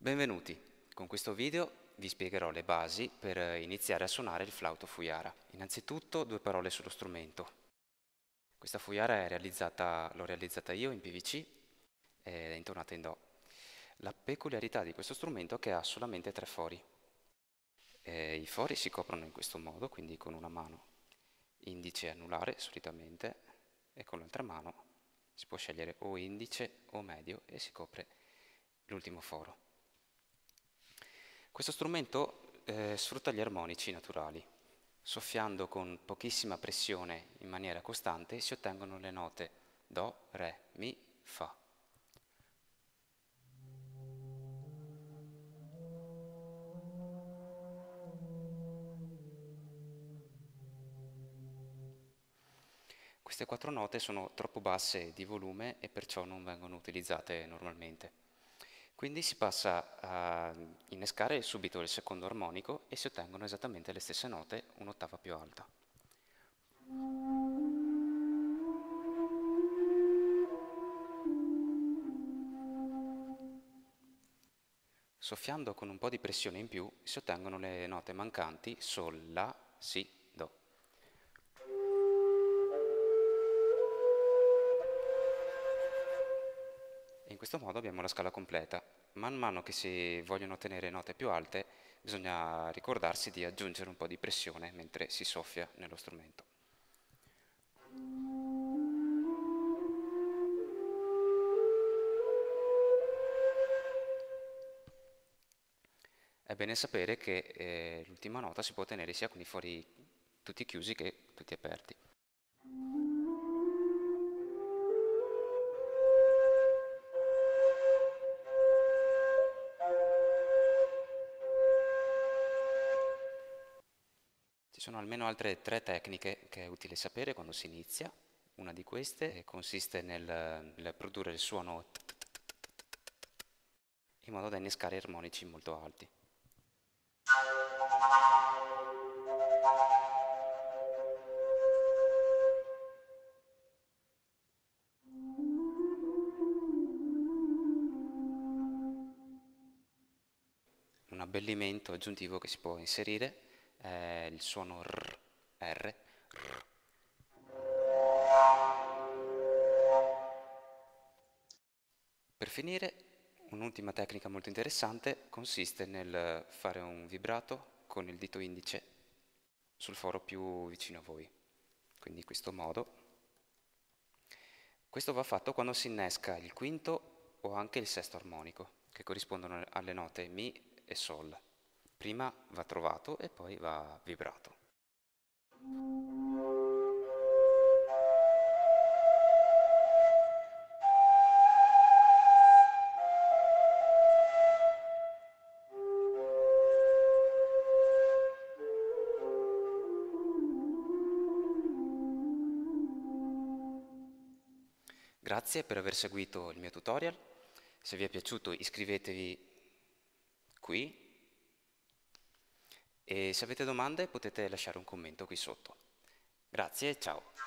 Benvenuti, con questo video vi spiegherò le basi per iniziare a suonare il flauto Fuyara. Innanzitutto due parole sullo strumento. Questa Fuyara l'ho realizzata io in PVC ed è intonata in Do. La peculiarità di questo strumento è che ha solamente tre fori. E I fori si coprono in questo modo, quindi con una mano indice anulare solitamente e con l'altra mano si può scegliere o indice o medio e si copre l'ultimo foro. Questo strumento eh, sfrutta gli armonici naturali. Soffiando con pochissima pressione in maniera costante si ottengono le note Do, Re, Mi, Fa. Queste quattro note sono troppo basse di volume e perciò non vengono utilizzate normalmente. Quindi si passa a innescare subito il secondo armonico e si ottengono esattamente le stesse note un'ottava più alta. Soffiando con un po' di pressione in più si ottengono le note mancanti Sol, La, Si, questo modo abbiamo la scala completa. Man mano che si vogliono ottenere note più alte, bisogna ricordarsi di aggiungere un po' di pressione mentre si soffia nello strumento. È bene sapere che eh, l'ultima nota si può ottenere sia con i fori tutti chiusi che tutti aperti. Ci sono almeno altre tre tecniche che è utile sapere quando si inizia. Una di queste consiste nel, nel produrre il suono in modo da innescare armonici molto alti. Un abbellimento aggiuntivo che si può inserire eh, il suono R, R, R. Per finire, un'ultima tecnica molto interessante consiste nel fare un vibrato con il dito indice sul foro più vicino a voi, quindi in questo modo. Questo va fatto quando si innesca il quinto o anche il sesto armonico, che corrispondono alle note Mi e Sol. Prima va trovato e poi va vibrato. Grazie per aver seguito il mio tutorial. Se vi è piaciuto iscrivetevi qui e se avete domande potete lasciare un commento qui sotto. Grazie e ciao!